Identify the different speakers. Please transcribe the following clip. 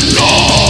Speaker 1: the